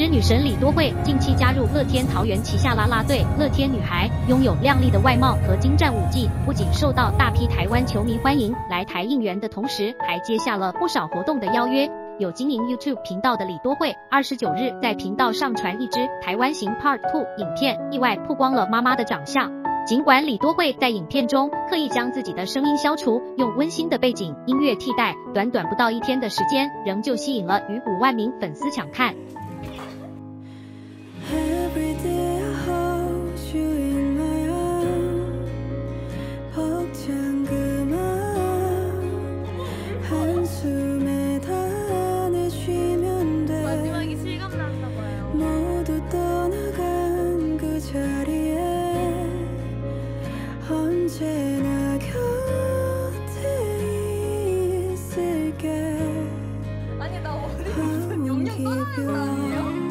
韩职女神李多惠近期加入乐天桃园旗下啦啦队乐天女孩，拥有靓丽的外貌和精湛舞技，不仅受到大批台湾球迷欢迎，来台应援的同时，还接下了不少活动的邀约。有经营 YouTube 频道的李多惠，二十九日在频道上传一支台湾型 Part Two 影片，意外曝光了妈妈的长相。尽管李多惠在影片中刻意将自己的声音消除，用温馨的背景音乐替代，短短不到一天的时间，仍旧吸引了逾五万名粉丝抢看。 영영 음, 떠나는 사람이에요?